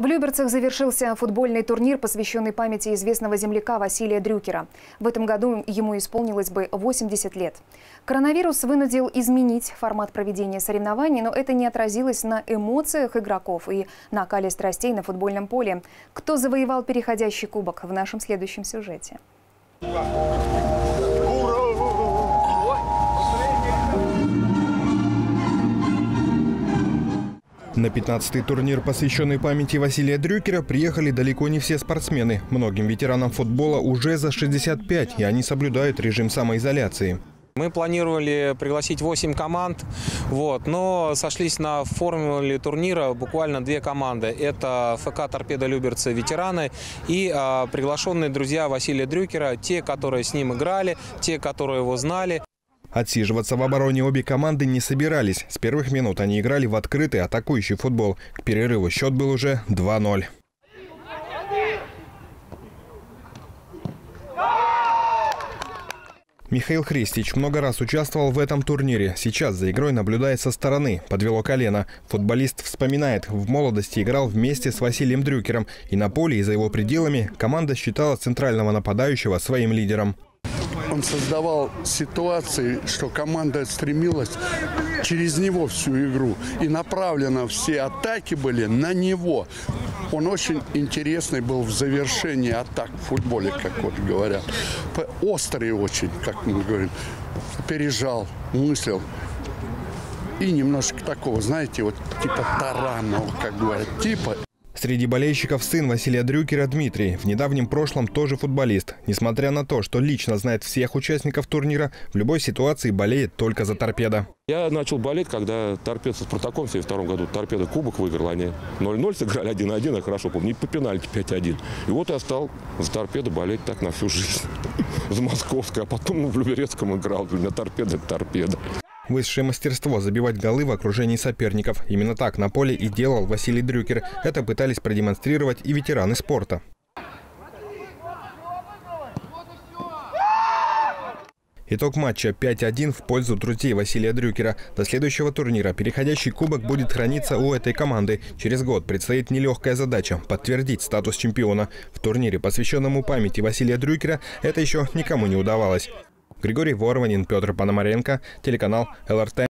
В Люберцах завершился футбольный турнир, посвященный памяти известного земляка Василия Дрюкера. В этом году ему исполнилось бы 80 лет. Коронавирус вынудил изменить формат проведения соревнований, но это не отразилось на эмоциях игроков и накале страстей на футбольном поле. Кто завоевал переходящий кубок в нашем следующем сюжете? На 15-й турнир, посвященный памяти Василия Дрюкера, приехали далеко не все спортсмены. Многим ветеранам футбола уже за 65, и они соблюдают режим самоизоляции. Мы планировали пригласить 8 команд, вот, но сошлись на формуле турнира буквально две команды. Это ФК «Торпедо Люберцы» ветераны и а, приглашенные друзья Василия Дрюкера, те, которые с ним играли, те, которые его знали. Отсиживаться в обороне обе команды не собирались. С первых минут они играли в открытый атакующий футбол. К перерыву счет был уже 2-0. Михаил Христич много раз участвовал в этом турнире. Сейчас за игрой наблюдает со стороны. Подвело колено. Футболист вспоминает, в молодости играл вместе с Василием Дрюкером. И на поле, и за его пределами команда считала центрального нападающего своим лидером. Он создавал ситуации, что команда стремилась через него всю игру. И направлено все атаки были на него. Он очень интересный был в завершении атак в футболе, как вот говорят. Острый очень, как мы говорим. Опережал, мыслил. И немножко такого, знаете, вот типа таранного, как говорят, типа. Среди болельщиков сын Василия Дрюкера Дмитрий. В недавнем прошлом тоже футболист. Несмотря на то, что лично знает всех участников турнира, в любой ситуации болеет только за торпеда. Я начал болеть, когда торпед со Спартаком в 1972 году. Торпеда кубок выиграл. Они 0-0 сыграли 1-1, я хорошо помню. И по пенальти 5-1. И вот я стал за торпеда болеть так на всю жизнь. За московской. А потом в Люберецком играл. Для меня торпеда – это торпеда. Высшее мастерство – забивать голы в окружении соперников. Именно так на поле и делал Василий Дрюкер. Это пытались продемонстрировать и ветераны спорта. Итог матча 5-1 в пользу друзей Василия Дрюкера. До следующего турнира переходящий кубок будет храниться у этой команды. Через год предстоит нелегкая задача – подтвердить статус чемпиона. В турнире, посвященному памяти Василия Дрюкера, это еще никому не удавалось. Григорий Ворванин, Петр Пономаренко, телеканал ЛРТ.